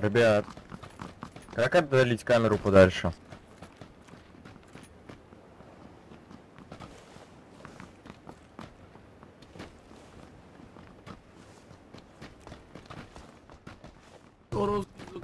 Ребят, как отдалить камеру подальше? Toros do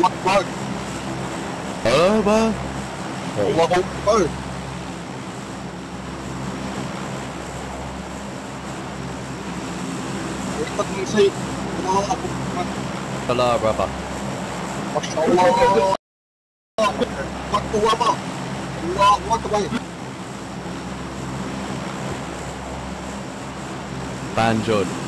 Akbar. Allah Akbar. Allah Akbar. Kita mengisi Allah Akbar. Allah Akbar. Masya Allah. Allah Akbar. Allah Akbar. Banjod.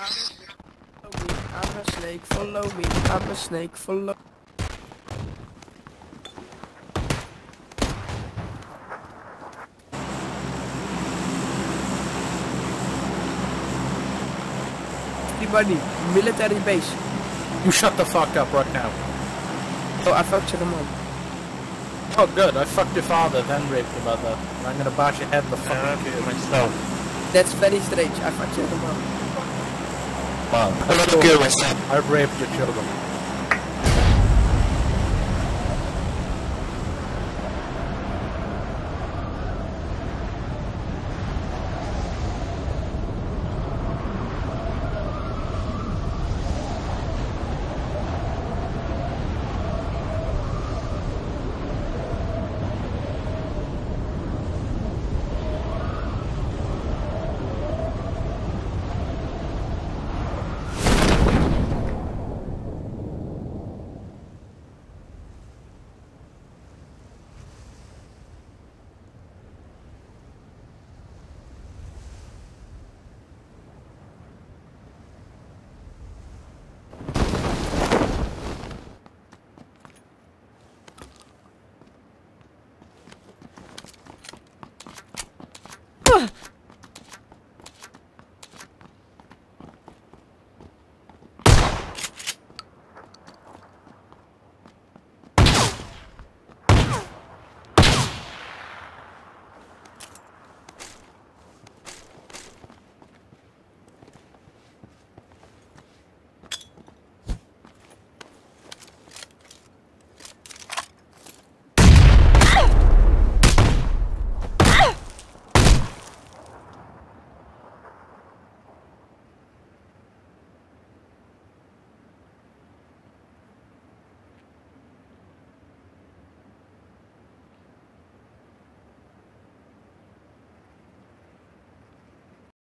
I'm a snake, follow me. I'm a snake, follow. Everybody, military base. You shut the fuck up right now. Oh, I fucked your mom. Oh good, I fucked your father, then raped your mother. And I'm gonna bash your head in the fucking kid. myself. That's very strange. I fucked your mom. Mom. I'm not okay with myself. I raped your children.